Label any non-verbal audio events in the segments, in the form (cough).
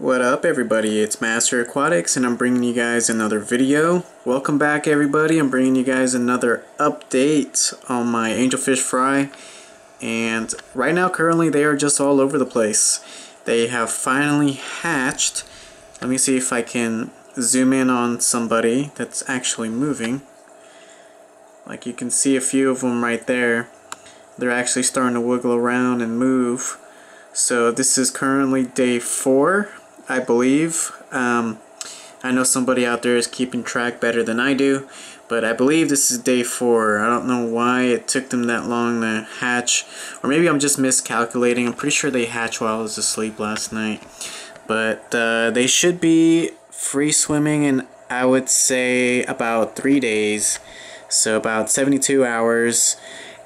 What up everybody, it's Master Aquatics and I'm bringing you guys another video. Welcome back everybody, I'm bringing you guys another update on my angelfish fry. And right now currently they are just all over the place. They have finally hatched. Let me see if I can zoom in on somebody that's actually moving. Like you can see a few of them right there. They're actually starting to wiggle around and move. So this is currently day four I believe. Um, I know somebody out there is keeping track better than I do, but I believe this is day four. I don't know why it took them that long to hatch, or maybe I'm just miscalculating. I'm pretty sure they hatched while I was asleep last night. But uh, they should be free swimming in, I would say, about three days. So about 72 hours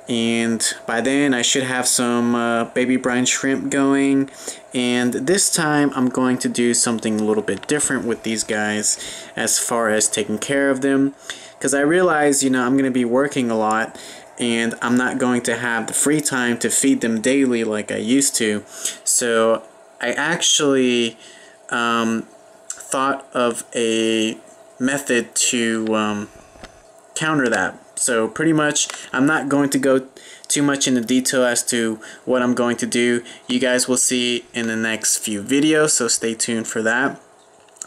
and by then I should have some uh, baby brine shrimp going. And this time I'm going to do something a little bit different with these guys as far as taking care of them. Because I realize you know I'm gonna be working a lot and I'm not going to have the free time to feed them daily like I used to. So I actually um, thought of a method to um, counter that so pretty much, I'm not going to go too much into detail as to what I'm going to do. You guys will see in the next few videos, so stay tuned for that.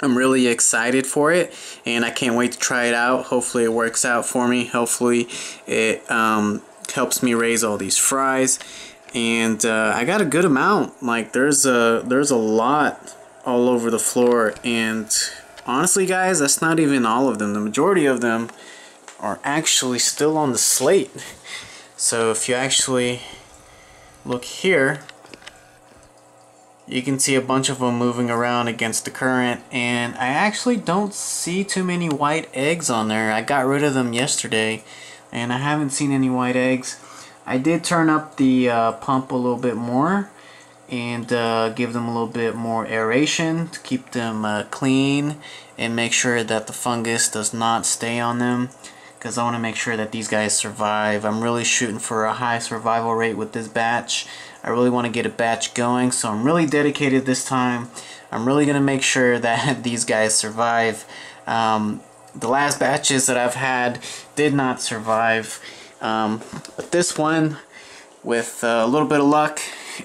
I'm really excited for it and I can't wait to try it out. Hopefully it works out for me. Hopefully it um, helps me raise all these fries and uh, I got a good amount. Like there's a there's a lot all over the floor and honestly guys that's not even all of them. The majority of them are actually still on the slate. So if you actually look here, you can see a bunch of them moving around against the current and I actually don't see too many white eggs on there. I got rid of them yesterday and I haven't seen any white eggs. I did turn up the uh, pump a little bit more and uh, give them a little bit more aeration to keep them uh, clean and make sure that the fungus does not stay on them because I want to make sure that these guys survive. I'm really shooting for a high survival rate with this batch. I really want to get a batch going, so I'm really dedicated this time. I'm really going to make sure (laughs) that these guys survive. Um, the last batches that I've had did not survive, um, but this one, with a little bit of luck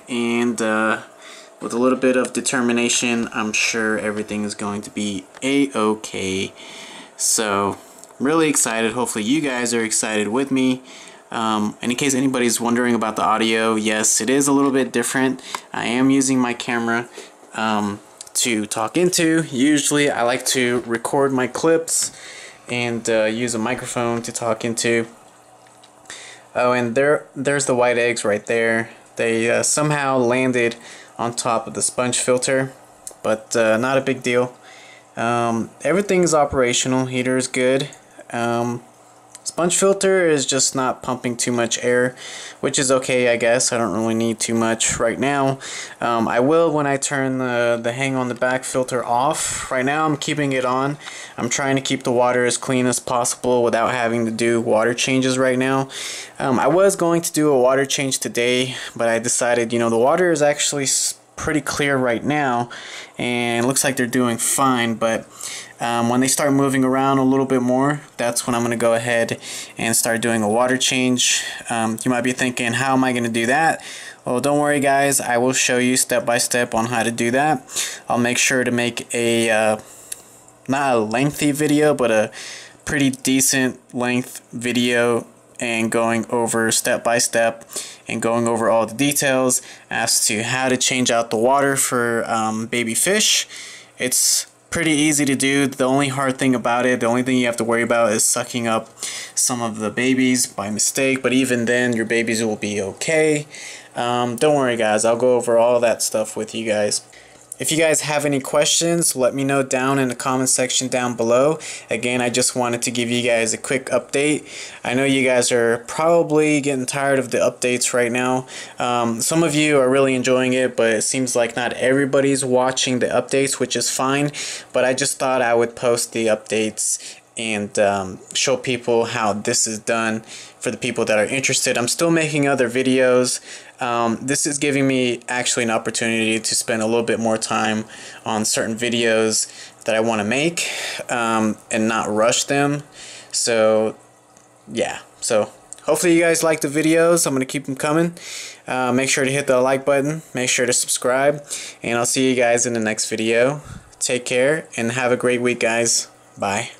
and uh, with a little bit of determination, I'm sure everything is going to be a-okay. So really excited. Hopefully you guys are excited with me. Um, and in case anybody's wondering about the audio, yes, it is a little bit different. I am using my camera um, to talk into. Usually I like to record my clips and uh, use a microphone to talk into. Oh, and there, there's the white eggs right there. They uh, somehow landed on top of the sponge filter, but uh, not a big deal. Um, everything is operational. Heater is good. Um, sponge filter is just not pumping too much air, which is okay, I guess. I don't really need too much right now. Um, I will when I turn the, the hang on the back filter off. Right now I'm keeping it on. I'm trying to keep the water as clean as possible without having to do water changes right now. Um, I was going to do a water change today, but I decided, you know, the water is actually pretty clear right now and looks like they're doing fine but um, when they start moving around a little bit more that's when I'm gonna go ahead and start doing a water change. Um, you might be thinking how am I gonna do that? Well don't worry guys I will show you step by step on how to do that. I'll make sure to make a uh, not a lengthy video but a pretty decent length video and going over step by step and going over all the details as to how to change out the water for um, baby fish. It's pretty easy to do. The only hard thing about it, the only thing you have to worry about is sucking up some of the babies by mistake, but even then your babies will be okay. Um, don't worry guys, I'll go over all that stuff with you guys. If you guys have any questions, let me know down in the comment section down below. Again, I just wanted to give you guys a quick update. I know you guys are probably getting tired of the updates right now. Um, some of you are really enjoying it, but it seems like not everybody's watching the updates, which is fine. But I just thought I would post the updates and um, show people how this is done for the people that are interested. I'm still making other videos um, this is giving me actually an opportunity to spend a little bit more time on certain videos that I want to make um, and not rush them. So, yeah. So, hopefully you guys like the videos. I'm going to keep them coming. Uh, make sure to hit the like button. Make sure to subscribe. And I'll see you guys in the next video. Take care and have a great week, guys. Bye.